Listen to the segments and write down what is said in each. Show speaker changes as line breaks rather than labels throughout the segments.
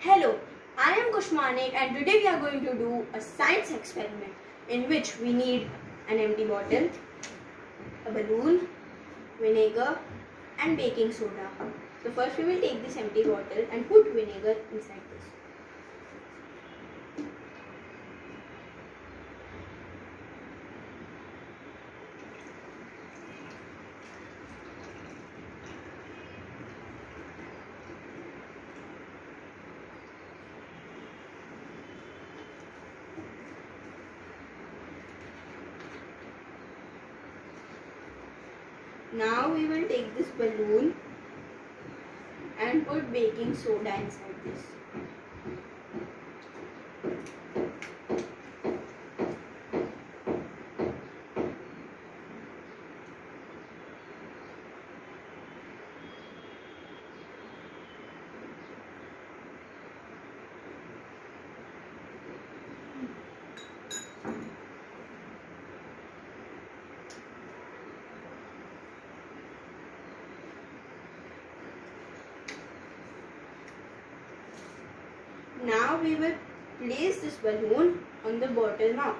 Hello, I am Kush Manek and today we are going to do a science experiment in which we need an empty bottle, a balloon, vinegar and baking soda. So first we will take this empty bottle and put vinegar inside this. Now we will take this balloon and put baking soda inside this. Now we will place this balloon on the bottle mouth.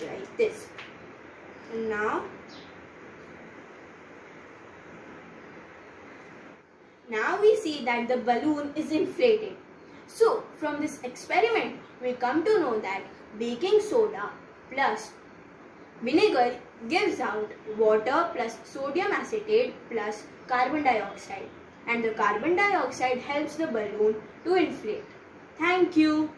Like this. And now Now we see that the balloon is inflated. So, from this experiment, we come to know that baking soda plus vinegar gives out water plus sodium acetate plus carbon dioxide and the carbon dioxide helps the balloon to inflate. Thank you.